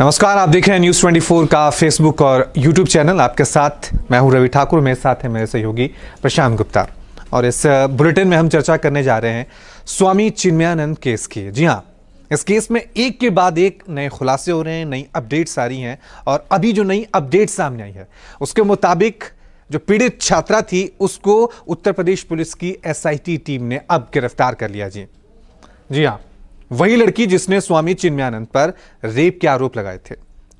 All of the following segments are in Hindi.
नमस्कार, आप देख रहे हैं न्यूज़ 24 का फेसबुक और यूट्यूब चैनल आपके साथ मैं हूँ रवि ठाकुर, मेरे साथ है मेरे सहयोगी प्रशांत गुप्ता। और इस बुलेटिन में हम चर्चा करने जा रहे हैं स्वामी चिन्मयानंद केस की। जी हाँ इस केस में एक के बाद एक नए खुलासे हो रहे हैं, नई अपडेट्स आ रही हैं और अभी जो नई अपडेट सामने आई है, उसके मुताबिक जो पीड़ित छात्रा थी, उसको उत्तर प्रदेश पुलिस की एसआईटी टीम ने अब गिरफ़्तार कर लिया। जी जी हाँ। वही लड़की जिसने स्वामी चिन्मयानंद पर रेप के आरोप लगाए थे।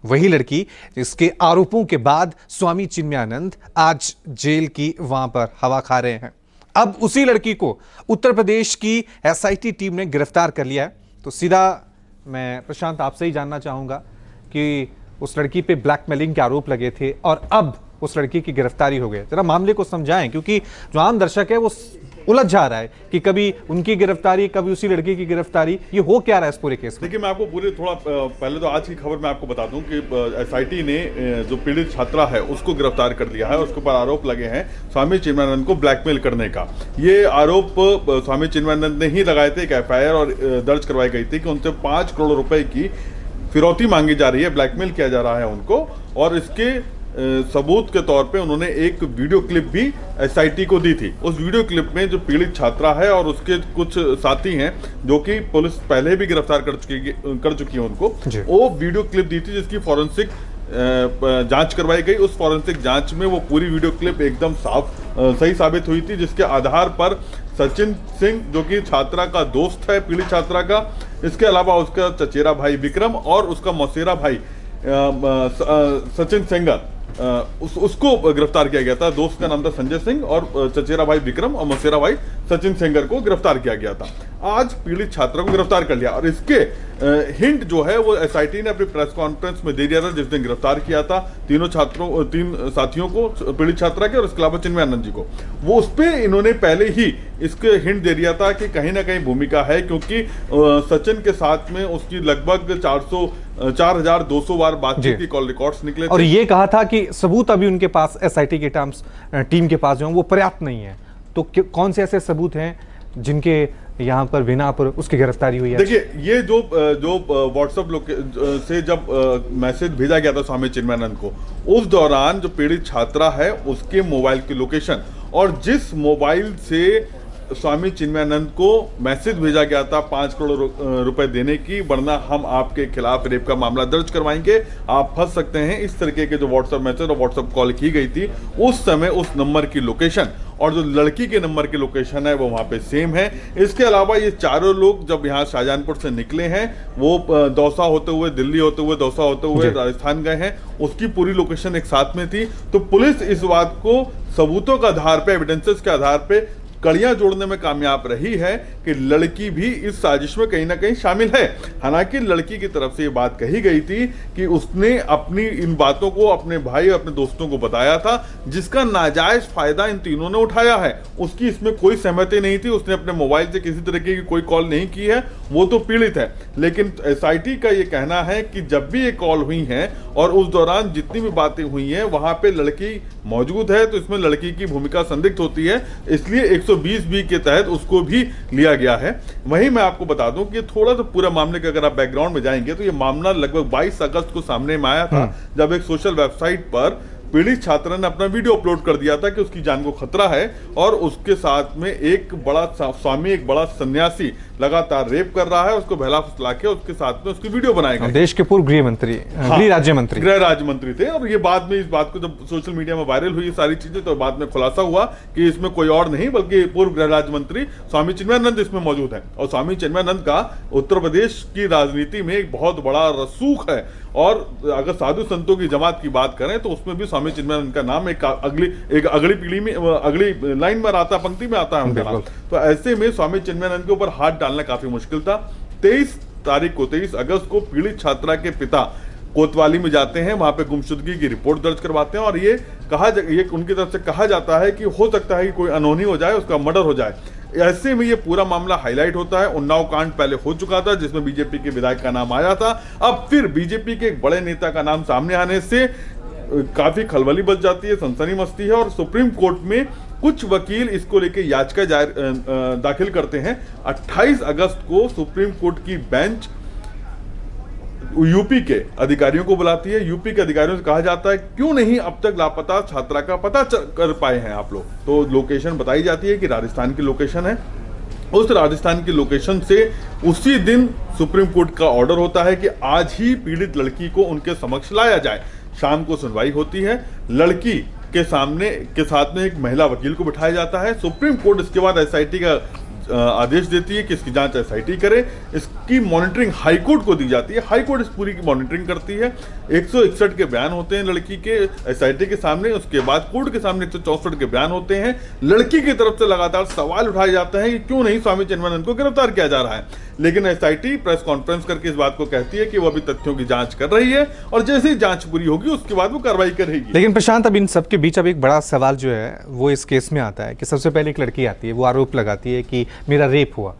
वही लड़की जिसके आरोपों के बाद स्वामी चिन्मयानंद आज जेल की वहाँ पर हवा खा रहे हैं। अब उसी लड़की को उत्तर प्रदेश की एसआईटी टीम ने गिरफ़्तार कर लिया है। तो सीधा मैं प्रशांत आपसे ही जानना चाहूँगा कि उस लड़की पे ब्लैकमेलिंग के आरोप लगे थे और अब उस लड़की की गिरफ्तारी हो गई जरा मामले को समझाएँ, क्योंकि जो आम दर्शक है वो उलझ जा रहा है कि कभी उनकी गिरफ्तारी, कभी उसी लड़की की गिरफ्तारी, ये हो क्या रहा है इस पूरे केस में? देखिए, मैं आपको पूरे थोड़ा पहले तो आज की खबर मैं आपको बता दूँ कि एसआईटी ने जो पीड़ित छात्रा है, उसको गिरफ़्तार कर लिया है उसके ऊपर आरोप लगे हैं स्वामी चिन्मयानंद को ब्लैकमेल करने का। ये आरोप स्वामी चिन्मानंद ने ही लगाए थे एक एफआईआर और दर्ज करवाई गई थी कि उनसे पाँच करोड़ रुपए की फिरौती मांगी जा रही है, ब्लैकमेल किया जा रहा है उनको और इसके सबूत के तौर पे उन्होंने एक वीडियो क्लिप भी एसआईटी को दी थी। उस वीडियो क्लिप में जो पीड़ित छात्रा है और उसके कुछ साथी हैं जो कि पुलिस पहले भी गिरफ़्तार कर चुकी कर चुकी है उनको वो वीडियो क्लिप दी थी जिसकी फॉरेंसिक जाँच करवाई गई। उस फॉरेंसिक जाँच में वो पूरी वीडियो क्लिप एकदम साफ़ सही साबित हुई थी जिसके आधार पर सचिन सिंह जो कि छात्रा का दोस्त है पीड़ित छात्रा का इसके अलावा उसका चचेरा भाई विक्रम और उसका मौसेरा भाई सचिन सेंगर। उस, उसको गिरफ़्तार किया गया था। दोस्त का नाम था संजय सिंह और चचेरा भाई विक्रम और मसेरा भाई सचिन सेंगर को गिरफ़्तार किया गया था। आज पीड़ित छात्रा को गिरफ़्तार कर लिया। और इसके हिंट जो है, वो एसआईटी ने अपनी प्रेस कॉन्फ्रेंस में दे दिया था, जिस दिन गिरफ़्तार किया था तीनों छात्रों तीन साथियों को पीड़ित छात्रा के और इसके अलावा चिन्मयानंद जी को। वो उस पर इन्होंने पहले ही इसके हिंट दे दिया था कि कहीं ना कहीं भूमिका है, क्योंकि सचिन के साथ में उसकी लगभग चार सौ चार हज़ार दो सौ बार बातचीत की कॉल रिकॉर्ड्स निकले और ये कहा था कि सबूत अभी उनके पास एसआईटी के टर्म्स टीम के पास जो है वो पर्याप्त नहीं है। तो कौन से ऐसे सबूत हैं जिनके यहाँ पर बिना पर उसकी गिरफ्तारी हुई है? देखिए ये जो जो व्हाट्सएप से जब मैसेज भेजा गया था स्वामी चिन्मयानंद को उस दौरान जो पीड़ित छात्रा है उसके मोबाइल की लोकेशन और जिस मोबाइल से स्वामी चिन्मयानंद को मैसेज भेजा गया था पाँच करोड़ रुपए देने की वरना हम आपके खिलाफ रेप का मामला दर्ज करवाएँगे। आप फंस सकते हैं। इस तरीके के जो व्हाट्सएप मैसेज और व्हाट्सएप कॉल की गई थी उस समय उस नंबर की लोकेशन और जो लड़की के नंबर की लोकेशन है वो वहाँ पे सेम है। इसके अलावा ये चारों लोग जब यहाँ शाहजहानपुर से निकले हैं वो दौसा होते हुए दिल्ली होते हुए दौसा होते हुए राजस्थान गए हैं। उसकी पूरी लोकेशन एक साथ में थी। तो पुलिस इस बात को सबूतों के आधार पे एविडेंसेस के आधार पे कड़ियाँ जोड़ने में कामयाब रही है कि लड़की भी इस साजिश में कहीं ना कहीं शामिल है। हालाँकि लड़की की तरफ़ से ये बात कही गई थी कि उसने अपनी इन बातों को, अपने भाई और अपने दोस्तों को बताया था, जिसका नाजायज फ़ायदा इन तीनों ने उठाया है। उसकी इसमें कोई सहमति नहीं थी। उसने अपने मोबाइल से किसी तरीके की कोई कॉल नहीं की है। वो तो पीड़ित है। लेकिन एसआईटी का ये कहना है कि जब भी ये कॉल हुई है और उस दौरान जितनी भी बातें हुई हैं, वहाँ पे लड़की मौजूद है तो इसमें लड़की की भूमिका संदिग्ध होती है इसलिए 120 बी के तहत उसको भी लिया गया है वहीं मैं आपको बता दूँ कि थोड़ा सा पूरा मामले का अगर आप बैकग्राउंड में जाएँगे तो ये मामला लगभग 22 अगस्त को सामने में आया था हम्म। जब एक सोशल वेबसाइट पर पीड़ित छात्रा ने अपना वीडियो अपलोड कर दिया था कि उसकी जान को खतरा है और उसके साथ में एक बड़ा स्वामी एक बड़ा सन्यासी लगातार रेप कर रहा है उसको बहला फुसला के उसके साथ में उसकी वीडियो बनाए गए देश के पूर्व गृह मंत्री हाँ, गृह राज्य मंत्री। गृह राज्य मंत्री थे और ये बाद में इस बात को जब सोशल मीडिया में वायरल हुई सारी चीज़ें तो बाद में खुलासा हुआ कि इसमें कोई और नहीं बल्कि पूर्व गृह राज्य मंत्री स्वामी चिन्मयानंद इसमें मौजूद है। और स्वामी चिन्मयानंद का उत्तर प्रदेश की राजनीति में एक बहुत बड़ा रसूख है। और अगर साधु संतों की जमात की बात करें तो उसमें भी स्वामी चिन्मयानंद का नाम एक अगली एक अगली पीढ़ी में अगली लाइन में आता पंक्ति में आता है उनका नाम। तो ऐसे में स्वामी चिन्मयानंद के ऊपर हाथ डालना काफ़ी मुश्किल था। तेईस तारीख को तेईस अगस्त को पीड़ित छात्रा के पिता कोतवाली में जाते हैं, वहाँ पे गुमशुदगी की रिपोर्ट दर्ज करवाते हैं और ये कहा ये उनकी तरफ़ से कहा जाता है कि हो सकता है कि कोई अनहोनी हो जाए, उसका मर्डर हो जाए। ऐसे में ये पूरा मामला हाईलाइट होता है। उन्नाव कांड पहले हो चुका था, जिसमें बीजेपी के विधायक का नाम आया था। अब फिर बीजेपी के एक बड़े नेता का नाम सामने आने से काफ़ी खलबली बच जाती है, सनसनी मस्ती है और सुप्रीम कोर्ट में कुछ वकील इसको लेके याचिका दाखिल करते हैं। 28 अगस्त को सुप्रीम कोर्ट की बेंच यूपी के अधिकारियों को बुलाती है। यूपी के अधिकारियों से कहा जाता है, क्यों नहीं अब तक लापता छात्रा का पता कर पाए हैं आप लोग? तो लोकेशन बताई जाती है कि राजस्थान की लोकेशन है। उस राजस्थान की लोकेशन से उसी दिन सुप्रीम कोर्ट का ऑर्डर होता है कि आज ही पीड़ित लड़की को उनके समक्ष लाया जाए। शाम को सुनवाई होती है। लड़की के सामने, के साथ में एक महिला वकील को बिठाया जाता है। सुप्रीम कोर्ट इसके बाद एसआईटी का आदेश देती है कि इसकी जाँच एसआईटी करे। इसकी मॉनिटरिंग हाईकोर्ट को दी जाती है। हाईकोर्ट इस पूरी की मॉनिटरिंग करती है। एक सौ इकसठ के बयान होते हैं लड़की के एसआईटी के सामने, उसके बाद कोर्ट के सामने एक के बयान होते हैं। लड़की की तरफ़ से लगातार सवाल उठाए जाते हैं कि क्यों नहीं स्वामी चिन्मानंद को गिरफ़्तार किया जा रहा है। लेकिन एसआईटी प्रेस कॉन्फ्रेंस करके इस बात को कहती है कि वो अभी तथ्यों की जाँच कर रही है और जैसे ही जाँच पूरी होगी, उसके बाद वो कार्रवाई करेगी। लेकिन प्रशांत, अब इन सबके बीच अब एक बड़ा सवाल जो है, वो इस केस में आता है कि सबसे पहले एक लड़की आती है, वो आरोप लगाती है कि मेरा रेप हुआ।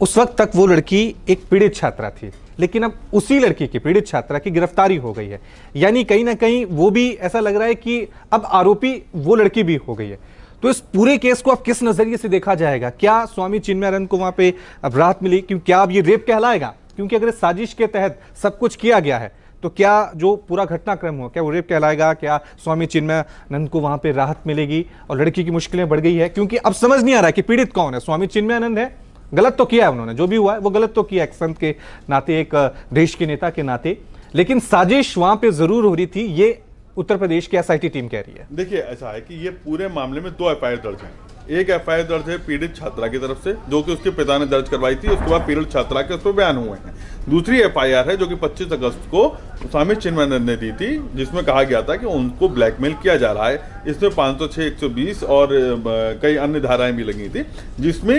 उस वक्त तक वो लड़की एक पीड़ित छात्रा थी। लेकिन अब उसी लड़की की, पीड़ित छात्रा की गिरफ्तारी हो गई है। यानी कहीं ना कहीं वो भी ऐसा लग रहा है कि अब आरोपी वो लड़की भी हो गई है। तो इस पूरे केस को अब किस नज़रिए से देखा जाएगा? क्या स्वामी चिन्मयानंद को वहाँ पे अब राहत मिली? क्योंकि क्या अब ये रेप कहलाएगा? क्योंकि अगर साजिश के तहत सब कुछ किया गया है तो क्या जो पूरा घटनाक्रम हो क्या वो रेप कहलाएगा? क्या स्वामी चिन्मयानंद को वहाँ पे राहत मिलेगी? और लड़की की मुश्किलें बढ़ गई है, क्योंकि अब समझ नहीं आ रहा है कि पीड़ित कौन है। स्वामी चिन्मयानंद है। गलत तो किया है उन्होंने, जो भी हुआ है, वो गलत तो किया एक संत के नाते, एक देश के नेता के नाते। लेकिन साजिश वहाँ पे ज़रूर हो रही थी। ये उत्तर प्रदेश की एसआईटी टीम कह रही है। देखिए, ऐसा है कि ये पूरे मामले में दो एफआईआर दर्ज हैं। एक एफआईआर दर्ज है पीड़ित छात्रा की तरफ़ से, जो कि उसके पिता ने दर्ज करवाई थी। उसके बाद पीड़ित छात्रा के उस पर बयान हुए हैं। दूसरी एफआईआर है, जो कि 25 अगस्त को स्वामी चिन्मयन ने दी थी, जिसमें कहा गया था कि उनको ब्लैकमेल किया जा रहा है। इसमें 506 120 और कई अन्य धाराएँ भी लगी थी, जिसमें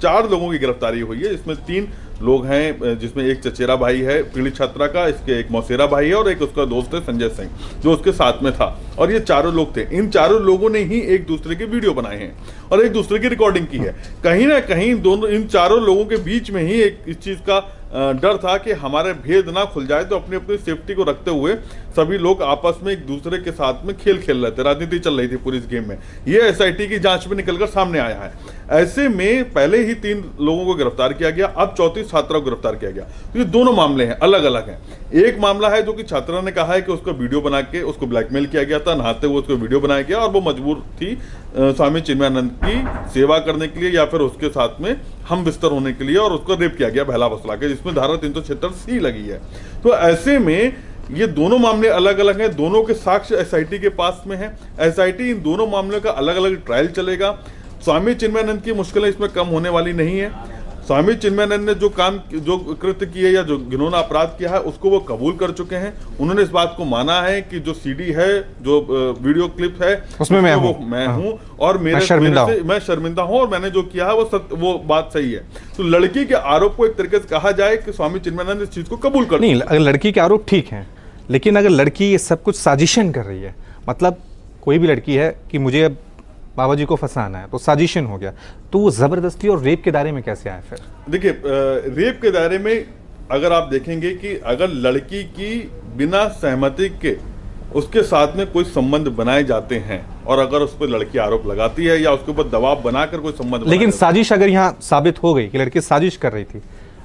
चार लोगों की गिरफ्तारी हुई है। जिसमें तीन लोग हैं जिसमें एक चचेरा भाई है, पीड़ित छात्रा का, इसके एक मौसेरा भाई है और एक उसका दोस्त है, संजय सिंह, जो उसके साथ में था। और ये चारों लोग थे। इन चारों लोगों ने ही एक दूसरे के वीडियो बनाए हैं और एक दूसरे की रिकॉर्डिंग की है। कहीं ना कहीं दोनों, इन चारों लोगों के बीच में ही एक इस चीज़ का डर था कि हमारे भेद ना खुल जाए तो अपनी अपनी सेफ्टी को रखते हुए सभी लोग आपस में एक दूसरे के साथ में खेल खेल रहे थे, राजनीति चल रही थी पूरी इस गेम में। ये एसआईटी की जाँच में निकलकर सामने आया है। ऐसे में पहले ही तीन लोगों को गिरफ़्तार किया गया, अब चौतीस छात्रों को गिरफ़्तार किया गया। तो ये दोनों मामले हैं अलग अलग हैं। एक मामला है जो कि छात्रा ने कहा है कि उसका वीडियो बना के उसको ब्लैकमेल किया गया था, नहाते हुए उसको वीडियो बनाया गया और वो मजबूर थी स्वामी चिन्मयानंद की सेवा करने के लिए या फिर उसके साथ में हम बिस्तर होने के लिए और उसको रेप किया गया, बहला बसला के, जिसमें धारा तीन सौ छिहत्तर सी लगी है। तो ऐसे में ये दोनों मामले अलग अलग हैं। दोनों के साक्ष्य एसआईटी के पास में है। एसआईटी इन दोनों मामलों का अलग अलग ट्रायल चलेगा। स्वामी चिन्मयानंद की मुश्किलें इसमें कम होने वाली नहीं है। स्वामी चिन्मयानंद ने जो काम जो कृत्य किए या जो जिन्होंने अपराध किया है उसको वो कबूल कर चुके हैं। उन्होंने इस बात को माना है कि जो सीडी है जो वीडियो क्लिप है उसमें मैं हूँ। मैं हाँ। हूँ और मेरे मैं शर्मिंदा मेरे से, मैं शर्मिंदा हूँ और मैंने जो किया है वो सत, वो बात सही है। तो लड़की के आरोप को एक तरीके से कहा जाए कि स्वामी चिन्मयानंद इस चीज़ को कबूल कर नहीं लड़की के आरोप ठीक है। लेकिन अगर लड़की ये सब कुछ साजिशन कर रही है मतलब कोई भी लड़की है कि मुझे अब बाबा जी को फंसाना है तो साजिशन हो गया तो वो ज़बरदस्ती और रेप के दायरे में कैसे आए फिर? देखिए रेप के दायरे में अगर आप देखेंगे कि अगर लड़की की बिना सहमति के उसके साथ में कोई संबंध बनाए जाते हैं और अगर उस पर लड़की आरोप लगाती है या उसके ऊपर दबाव बनाकर कोई संबंध लेकिन साजिश अगर यहाँ साबित हो गई कि लड़की साजिश कर रही थी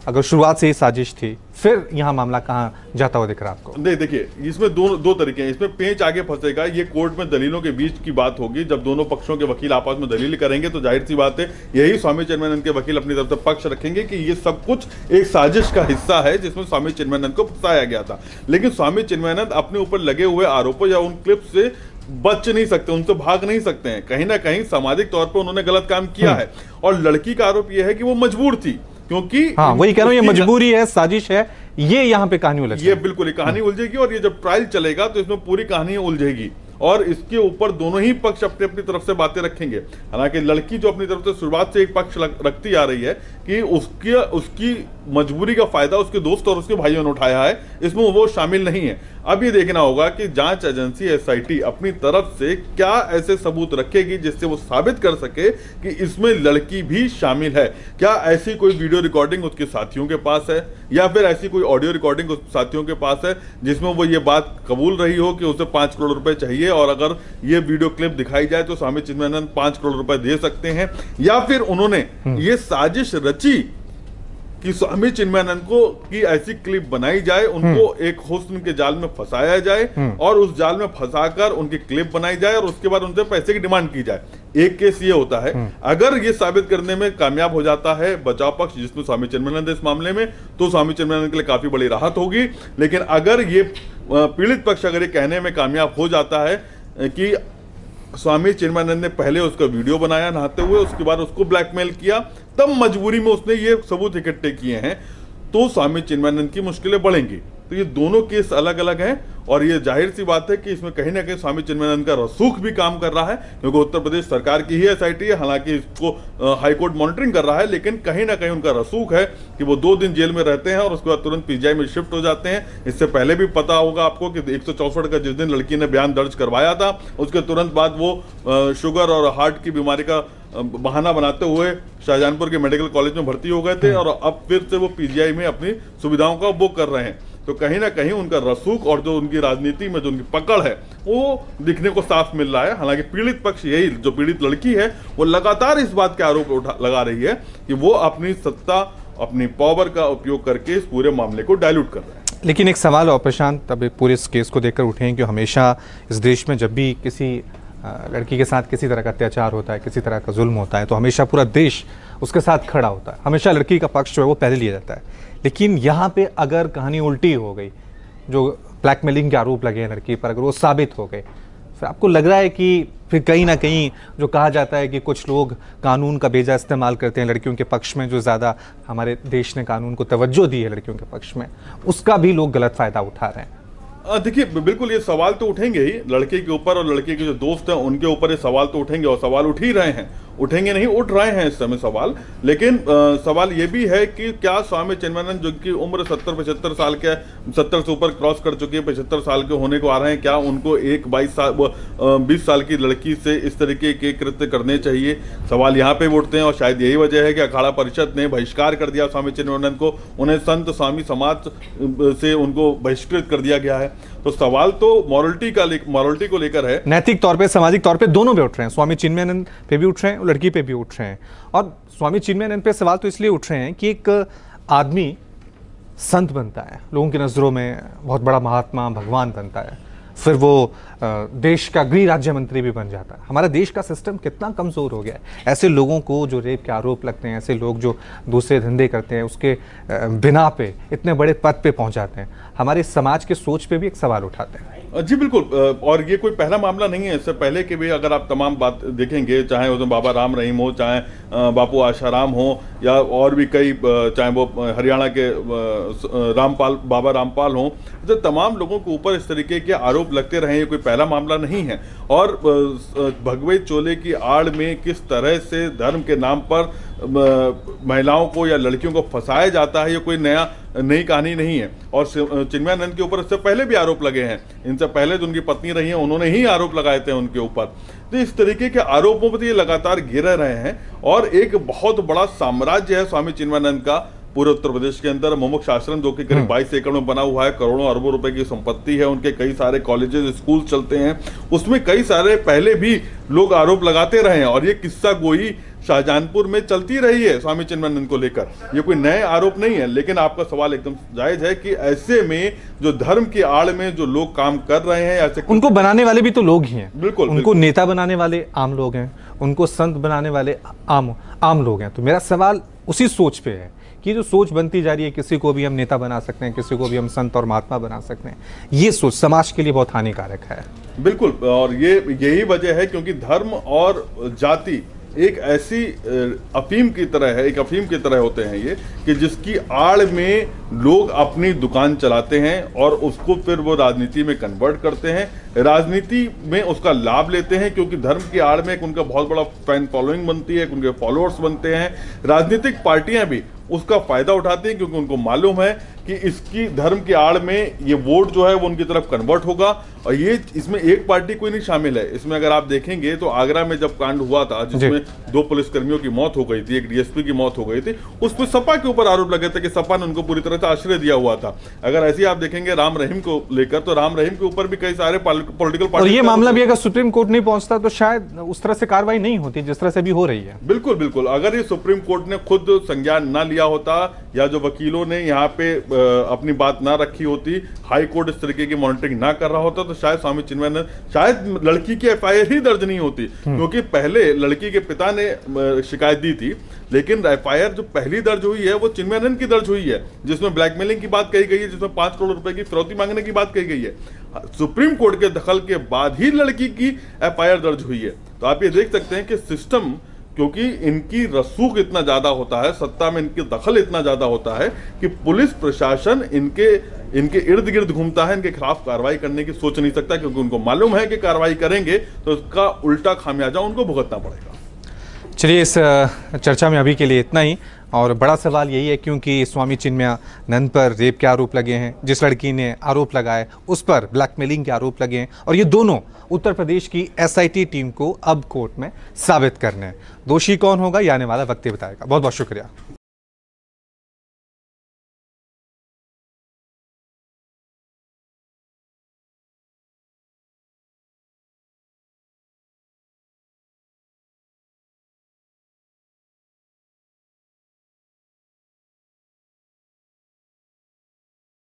अगर शुरुआत से ही साजिश थी फिर यहाँ मामला कहाँ जाता हुआ दिख रहा आपको? नहीं देखिए इसमें दो दो तरीके हैं। इसमें पेंच आगे फंसेगा। ये कोर्ट में दलीलों के बीच की बात होगी। जब दोनों पक्षों के वकील आपस में दलील करेंगे तो ज़ाहिर सी बात है यही स्वामी चिन्मयानंद के वकील अपनी तरफ़ से पक्ष रखेंगे कि ये सब कुछ एक साजिश का हिस्सा है जिसमें स्वामी चिन्मयानंद को फंसाया गया था। लेकिन स्वामी चिन्मयानंद अपने ऊपर लगे हुए आरोपों या उन क्लिप से बच नहीं सकते उनसे भाग नहीं सकते हैं। कहीं ना कहीं सामाजिक तौर पर उन्होंने गलत काम किया हम्म। है। और लड़की का आरोप यह है कि वो मजबूर थी। क्योंकि हाँ वही कह रहा हूँ ये मजबूरी है साजिश है ये यहाँ पे कहानी उलझ ये बिल्कुल ये कहानी उलझेगी और ये जब ट्रायल चलेगा तो इसमें पूरी कहानी उलझेगी और इसके ऊपर दोनों ही पक्ष अपने अपनी तरफ़ से बातें रखेंगे। हालाँकि लड़की जो अपनी तरफ़ से शुरुआत से एक पक्ष रखती आ रही है कि उसकी उसकी मजबूरी का फ़ायदा उसके दोस्त और उसके भाइयों ने उठाया है इसमें वो शामिल नहीं है अब ये देखना होगा कि जाँच एजेंसी एसआईटी अपनी तरफ़ से क्या ऐसे सबूत रखेगी जिससे वो साबित कर सके कि इसमें लड़की भी शामिल है क्या ऐसी कोई वीडियो रिकॉर्डिंग उसके साथियों के पास है या फिर ऐसी कोई ऑडियो रिकॉर्डिंग उस साथियों के पास है जिसमें वो ये बात कबूल रही हो कि उसे पाँच करोड़ रुपए चाहिए और अगर ये वीडियो क्लिप दिखाई जाए तो स्वामी चिन्मयानंद पाँच करोड़ रुपए दे सकते हैं या फिर उन्होंने हम्म। ये साजिश रची कि स्वामी चिन्मयानंद को की ऐसी क्लिप बनाई जाए उनको एक हुस्न के जाल में फंसाया जाए और उस जाल में फंसाकर उनकी क्लिप बनाई जाए और उसके बाद उनसे पैसे की डिमांड की जाए। एक केस ये होता है अगर ये साबित करने में कामयाब हो जाता है बचाव पक्ष जिसमें स्वामी चिन्मयानंद इस मामले में तो स्वामी चिन्मयानंद के लिए काफ़ी बड़ी राहत होगी। लेकिन अगर ये पीड़ित पक्ष अगर ये कहने में कामयाब हो जाता है कि स्वामी चिन्मानंद ने पहले उसका वीडियो बनाया, नहाते हुए, उसके बाद उसको ब्लैकमेल किया। तब मजबूरी में उसने ये सबूत इकट्ठे किए हैं। तो स्वामी चिन्मानंद की मुश्किलें बढ़ेंगी। तो ये दोनों केस अलग अलग हैं और ये ज़ाहिर सी बात है कि इसमें कहीं ना कहीं स्वामी चिन्मयानंद का रसूख भी काम कर रहा है क्योंकि उत्तर प्रदेश सरकार की ही एसआईटी है हालाँकि इसको हाईकोर्ट मॉनिटरिंग कर रहा है लेकिन कहीं ना कहीं उनका रसूख है कि वो दो दिन जेल में रहते हैं और उसके बाद तुरंत पीजीआई में शिफ्ट हो जाते हैं। इससे पहले भी पता होगा आपको कि एक का जिस दिन लड़की ने बयान दर्ज करवाया था उसके तुरंत बाद वो शुगर और हार्ट की बीमारी का बहाना बनाते हुए शाहजहानपुर के मेडिकल कॉलेज में भर्ती हो गए थे और अब फिर से वो पीजीआई में अपनी सुविधाओं का बुक कर रहे हैं। तो कहीं ना कहीं उनका रसूख और जो उनकी राजनीति में जो उनकी पकड़ है, वो दिखने को साफ़ मिल रहा है। हालाँकि पीड़ित पक्ष यही, जो पीड़ित लड़की है, वो लगातार इस बात के आरोप उठा, लगा रही है कि वो अपनी सत्ता, अपनी पावर का उपयोग करके इस पूरे मामले को डायल्यूट कर रहे हैं। लेकिन एक सवाल और प्रशांत अब पूरे इस केस को देखकर उठे कि हमेशा इस देश में जब भी किसी लड़की के साथ किसी तरह का अत्याचार होता है, किसी तरह का जुल्म होता है तो हमेशा पूरा देश उसके साथ खड़ा होता है। हमेशा लड़की का पक्ष जो है वो पहले लिया जाता है। लेकिन यहाँ पे अगर कहानी उल्टी हो गई, जो ब्लैकमेलिंग के आरोप लगे हैं लड़की पर, अगर वो साबित हो गए, फिर आपको लग रहा है कि फिर कहीं ना कहीं जो कहा जाता है कि कुछ लोग कानून का बेजा इस्तेमाल करते हैं लड़कियों के पक्ष में, जो ज़्यादा हमारे देश ने कानून को तवज्जो दी है लड़कियों के पक्ष में, उसका भी लोग गलत फ़ायदा उठा रहे हैं। देखिए बिल्कुल ये सवाल तो उठेंगे ही, लड़के के ऊपर और लड़के के जो दोस्त हैं, उनके ऊपर ये सवाल तो उठेंगे और सवाल उठ ही रहे हैं। उठेंगे नहीं उठ रहे हैं इस समय सवाल। लेकिन अ, सवाल ये भी है कि क्या स्वामी चिन्मयानंद जो की उम्र सत्तर पचहत्तर साल के सत्तर से ऊपर क्रॉस कर चुके हैं पचहत्तर साल के होने को आ रहे हैं क्या उनको एक बाईस साल बीस साल की लड़की से इस तरीके के कृत्य करने चाहिए? सवाल यहाँ पे उठते हैं और शायद यही वजह है कि अखाड़ा परिषद ने बहिष्कार कर दिया स्वामी चिन्मानंद को उन्हें संत स्वामी समाज से उनको बहिष्कृत कर दिया गया है। तो सवाल तो मॉरलिटी का मॉरलिटी को लेकर है। नैतिक तौर पर सामाजिक तौर पर दोनों पे उठ रहे हैं। स्वामी चिन्मयानंद पे भी उठ रहे हैं लड़की पे भी उठ रहे हैं। और स्वामी चिन्मयानंद पे सवाल तो इसलिए उठ रहे हैं कि एक आदमी संत बनता है। लोगों की नज़रों में बहुत बड़ा महात्मा, भगवान बनता है। फिर वो देश का गृह राज्य मंत्री भी बन जाता है। हमारा देश का सिस्टम कितना कमज़ोर हो गया है। ऐसे लोगों को जो रेप के आरोप लगते हैं, ऐसे लोग जो दूसरे धंधे करते हैं, उसके बिना पे, इतने बड़े पद पे पहुँच जाते हैं। हमारे समाज के सोच पे भी एक सवाल उठाते हैं। जी, बिल्कुल। और ये कोई पहला मामला नहीं है। इससे पहले के भी अगर आप तमाम बात देखेंगे, चाहे उसमें बाबा राम रहीम हो, चाहे बापू आशाराम हो, या और भी कई चाहे वो हरियाणा के रामपाल, बाबा रामपाल हो तो तमाम लोगों के ऊपर इस तरीके के आरोप लगते रहे ये कोई पहला मामला नहीं है। और भगवे चोले की आड़ में किस तरह से धर्म के नाम पर महिलाओं को या लड़कियों को फंसाया जाता है ये कोई नया नई कहानी नहीं है। और चिन्मयानंद के ऊपर इससे पहले भी आरोप लगे हैं। इनसे पहले जो उनकी पत्नी रही हैं उन्होंने ही आरोप लगाए थे उनके ऊपर। तो इस तरीके के आरोपों पर ये लगातार गिर रहे हैं। और एक बहुत बड़ा साम्राज्य है स्वामी चिन्मयानंद का पूरे उत्तर प्रदेश के अंदर। मुमुक्ष आश्रम जो कि करीब बाईस एकड़ में बना हुआ है करोड़ों अरबों रुपए की संपत्ति है। उनके कई सारे कॉलेजेस स्कूल चलते हैं। उसमें कई सारे पहले भी लोग आरोप लगाते रहे हैं। और ये किस्सा गोई शाहजहानपुर में चलती रही है स्वामी चिन्मयानंद को लेकर। ये कोई नए आरोप नहीं है लेकिन आपका सवाल एकदम जायज़ है कि ऐसे में जो धर्म की आड़ में जो लोग काम कर रहे हैं ऐसे उनको बनाने वाले भी तो लोग ही हैं। बिल्कुल, उनको बिल्कुल। नेता बनाने वाले आम लोग हैं उनको संत बनाने वाले आम आम लोग हैं। तो मेरा सवाल उसी सोच पे है कि जो सोच बनती जा रही है किसी को भी हम नेता बना सकते हैं किसी को भी हम संत और महात्मा बना सकते हैं ये सोच समाज के लिए बहुत हानिकारक है। बिल्कुल और ये यही वजह है क्योंकि धर्म और जाति एक ऐसी अफीम की तरह है, एक अफीम की तरह होते हैं ये, कि जिसकी आड़ में लोग अपनी दुकान चलाते हैं और उसको फिर वो राजनीति में कन्वर्ट करते हैं। राजनीति में उसका लाभ लेते हैं क्योंकि धर्म की आड़ में एक उनका बहुत बड़ा फ़ैन फॉलोइंग बनती है उनके फॉलोअर्स बनते हैं। राजनीतिक पार्टियाँ भी उसका फ़ायदा उठाती हैं क्योंकि उनको मालूम है कि इसकी धर्म की आड़ में ये वोट जो है वो उनकी तरफ़ कन्वर्ट होगा। और ये इसमें एक पार्टी कोई नहीं शामिल है। इसमें अगर आप देखेंगे तो आगरा में जब कांड हुआ था जिसमें दो पुलिसकर्मियों की मौत हो गई थी एक डीएसपी की मौत हो गई थी उस पर सपा के ऊपर आरोप लगे थे कि सपा ने उनको पूरी तरह से आश्रय दिया हुआ था। अगर ऐसे ही आप देखेंगे राम रहीम को लेकर तो राम रहीम के ऊपर भी कई सारे पोलिटिकल पार्टी ये मामला भी अगर सुप्रीम कोर्ट नहीं पहुँचता तो शायद उस तरह से कार्रवाई नहीं होती जिस तरह से भी हो रही है। बिल्कुल बिल्कुल। अगर ये सुप्रीम कोर्ट ने खुद संज्ञान ना लिया होता या जो वकीलों ने यहाँ पे अपनी बात ना रखी होती हाई कोर्ट इस तरीके की मॉनिटरिंग ना कर रहा होता तो शायद स्वामी चिन्मयानंद शायद लड़की की एफआईआर ही दर्ज नहीं होती क्योंकि पहले लड़की के पिता ने शिकायत दी थी लेकिन एफआईआर जो पहली दर्ज हुई है वो चिन्मयानंद की दर्ज हुई है जिसमें ब्लैकमेलिंग की बात कही गई है जिसमें पाँच करोड़ रुपए की फिरौती मांगने की बात कही गई है। सुप्रीम कोर्ट के दखल के बाद ही लड़की की एफआईआर दर्ज हुई है। तो आप ये देख सकते हैं कि सिस्टम क्योंकि इनकी रसूख इतना ज़्यादा होता है, सत्ता में इनकी दखल इतना ज़्यादा होता है कि पुलिस प्रशासन इनके इनके इर्द गिर्द घूमता है, इनके खिलाफ कार्रवाई करने की सोच नहीं सकता, क्योंकि उनको मालूम है कि कार्रवाई करेंगे तो उसका उल्टा खामियाजा उनको भुगतना पड़ेगा। चलिए, इस चर्चा में अभी के लिए इतना ही। और बड़ा सवाल यही है, क्योंकि स्वामी चिन्मयानंद पर रेप के आरोप लगे हैं, जिस लड़की ने आरोप लगाए, उस पर ब्लैकमेलिंग के आरोप लगे हैं, और ये दोनों उत्तर प्रदेश की एसआईटी टीम को अब कोर्ट में साबित करने हैं। दोषी कौन होगा, ये आने वाला वक्त बताएगा। बहुत बहुत शुक्रिया।